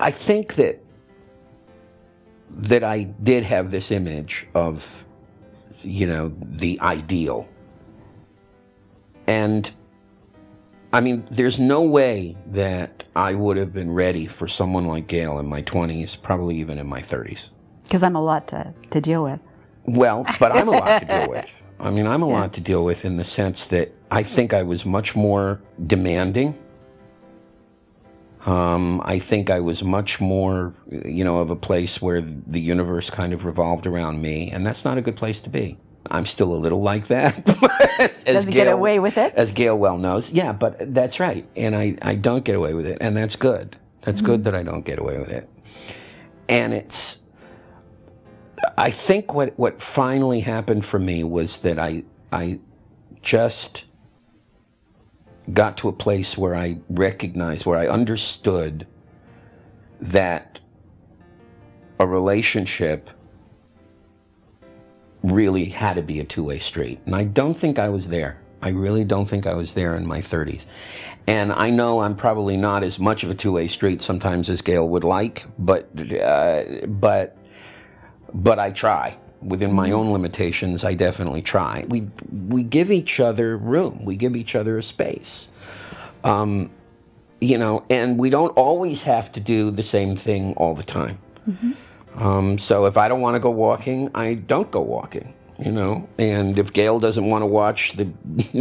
I think that that I did have this image of, you know, the ideal. And I mean, there's no way that I would have been ready for someone like Gail in my 20s, probably even in my 30s. Because I'm a lot to, to deal with. Well, but I'm a lot to deal with. I mean, I'm a yeah. lot to deal with in the sense that I think I was much more demanding. Um, I think I was much more, you know, of a place where the universe kind of revolved around me, and that's not a good place to be. I'm still a little like that. as, Does he Gail, get away with it? As Gail well knows. Yeah, but that's right. And I, I don't get away with it, and that's good. That's mm-hmm. good that I don't get away with it. And it's, I think what, what finally happened for me was that I, I just got to a place where I recognized, where I understood that a relationship really had to be a two way street. And I don't think I was there. I really don't think I was there in my 30s. And I know I'm probably not as much of a two way street sometimes as Gail would like, but, uh, but, but I try. Within my own limitations, I definitely try. We, we give each other room, we give each other a space. Um, you know, and we don't always have to do the same thing all the time. Mm-hmm. Um, so if I don't want to go walking, I don't go walking. You know, and if Gail doesn't want to watch the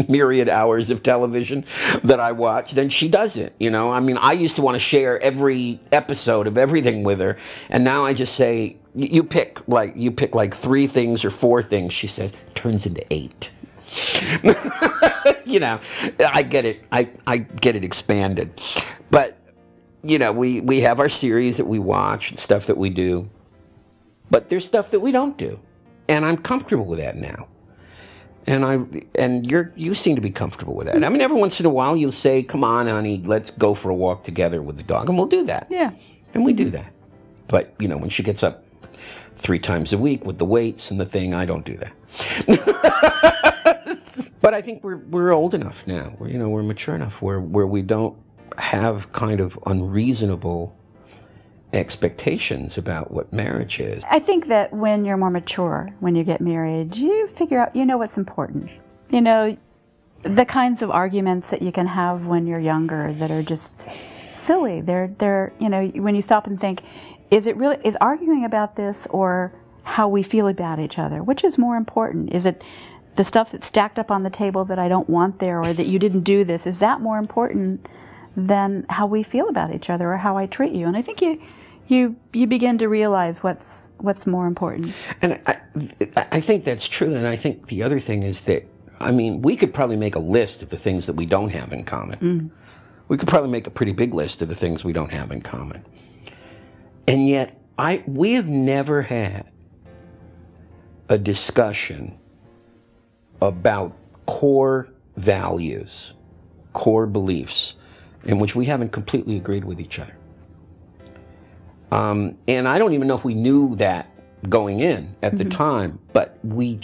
myriad hours of television that I watch, then she doesn't. You know, I mean, I used to want to share every episode of everything with her, and now I just say, "You pick like you pick like three things or four things." She says, turns into eight. you know, I get it. I, I get it expanded. But, you know, we, we have our series that we watch and stuff that we do. But there's stuff that we don't do. And I'm comfortable with that now. And I and you're you seem to be comfortable with that. I mean, every once in a while you'll say, "Come on, honey, let's go for a walk together with the dog," and we'll do that. Yeah, and we do that. But you know, when she gets up three times a week with the weights and the thing, I don't do that. but I think we're we're old enough now. We're, you know, we're mature enough where where we don't have kind of unreasonable expectations about what marriage is. I think that when you're more mature, when you get married, you figure out, you know what's important. You know, the kinds of arguments that you can have when you're younger that are just silly. They're, they're, you know, when you stop and think, is it really, is arguing about this or how we feel about each other? Which is more important? Is it the stuff that's stacked up on the table that I don't want there or that you didn't do this? Is that more important than how we feel about each other or how I treat you? And I think you, you you begin to realize what's what's more important. And I, I think that's true. And I think the other thing is that I mean we could probably make a list of the things that we don't have in common. Mm. We could probably make a pretty big list of the things we don't have in common. And yet I we have never had a discussion about core values, core beliefs in which we haven't completely agreed with each other. Um, and I don't even know if we knew that going in at the mm-hmm. time, but we,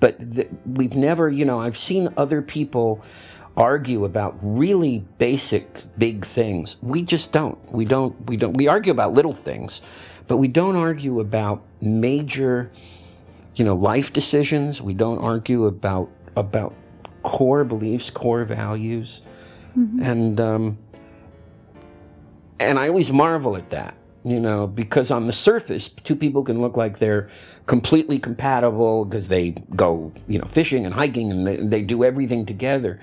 but th- we've never, you know, I've seen other people argue about really basic big things. We just don't. We don't. We don't. We argue about little things, but we don't argue about major, you know, life decisions. We don't argue about about core beliefs, core values, mm-hmm. and um, and I always marvel at that you know, because on the surface, two people can look like they're completely compatible because they go, you know, fishing and hiking and they, they do everything together.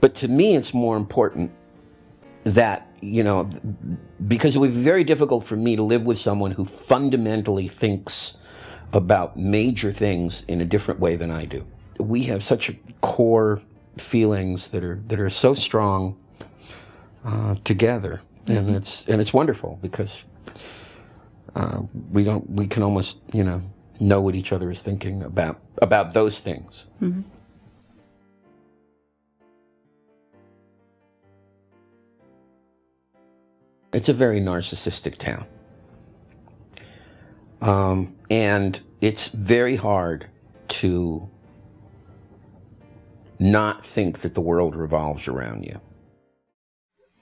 But to me, it's more important that, you know, because it would be very difficult for me to live with someone who fundamentally thinks about major things in a different way than I do. We have such a core feelings that are that are so strong uh, together, mm-hmm. and it's and it's wonderful because uh, we don't we can almost you know know what each other is thinking about about those things. Mm-hmm. It's a very narcissistic town. Um, and it's very hard to not think that the world revolves around you.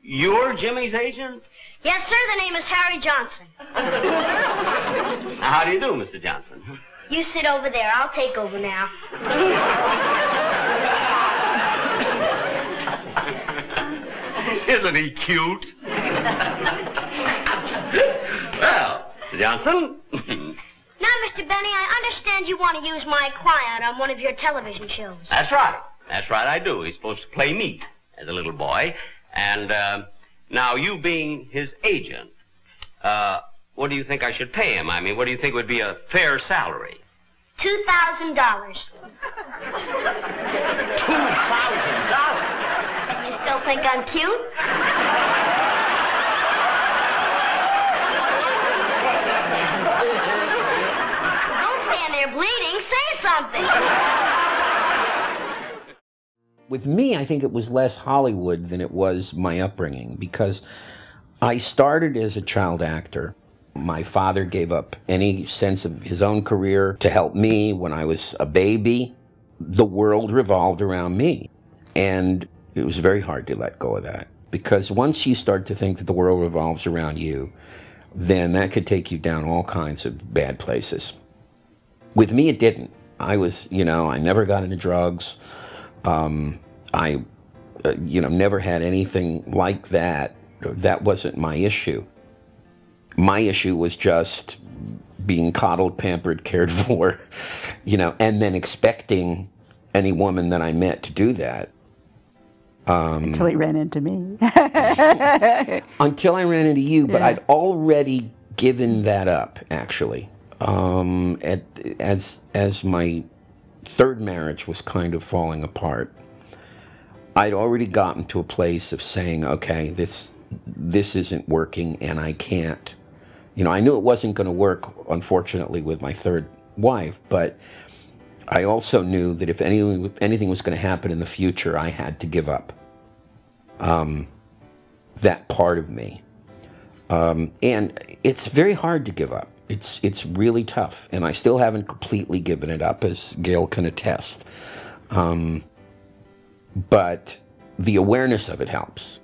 You're Jimmy's agent? Yes, sir. The name is Harry Johnson. now, How do you do, Mr. Johnson? You sit over there. I'll take over now. Isn't he cute? well, Mr. Johnson. now, Mr. Benny, I understand you want to use my client on one of your television shows. That's right. That's right, I do. He's supposed to play me as a little boy. And uh, now, you being his agent, uh, what do you think I should pay him? I mean, what do you think would be a fair salary? Two thousand dollars. Two thousand dollars. You still think I'm cute? Don't stand there bleeding. Say something. With me, I think it was less Hollywood than it was my upbringing because I started as a child actor. My father gave up any sense of his own career to help me when I was a baby. The world revolved around me. And it was very hard to let go of that because once you start to think that the world revolves around you, then that could take you down all kinds of bad places. With me, it didn't. I was, you know, I never got into drugs. Um, I, uh, you know, never had anything like that. That wasn't my issue. My issue was just being coddled, pampered, cared for, you know, and then expecting any woman that I met to do that. Until he ran into me. Until I ran into you, but Yeah. I'd already given that up, actually. Um, at, as, as my third marriage was kind of falling apart, I'd already gotten to a place of saying, okay, this, this isn't working and I can't. You know, I knew it wasn't going to work, unfortunately, with my third wife, but I also knew that if anything, anything was going to happen in the future, I had to give up um, that part of me. Um, and it's very hard to give up. It's it's really tough, and I still haven't completely given it up, as Gail can attest. Um, but the awareness of it helps,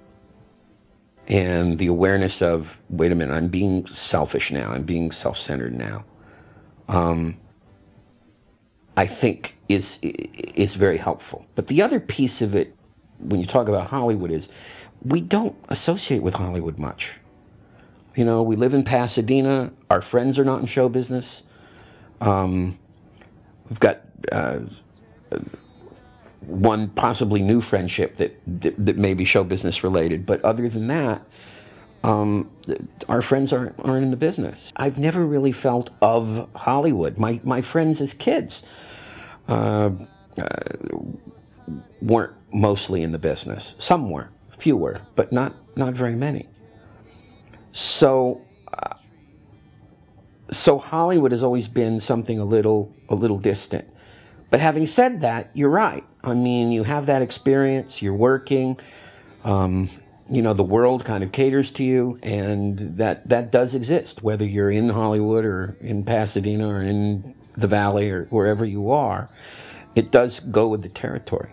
and the awareness of wait a minute, I'm being selfish now. I'm being self-centered now. Um, I think is is very helpful. But the other piece of it, when you talk about Hollywood, is we don't associate with Hollywood much. You know, we live in Pasadena. Our friends are not in show business. Um, we've got uh, one possibly new friendship that, that that may be show business related, but other than that, um, our friends aren't aren't in the business. I've never really felt of Hollywood. My my friends as kids uh, uh, weren't mostly in the business. Some were, few were, but not not very many. So, uh, so Hollywood has always been something a little a little distant. But having said that, you're right. I mean, you have that experience. You're working. Um, you know, the world kind of caters to you, and that that does exist. Whether you're in Hollywood or in Pasadena or in the Valley or wherever you are, it does go with the territory.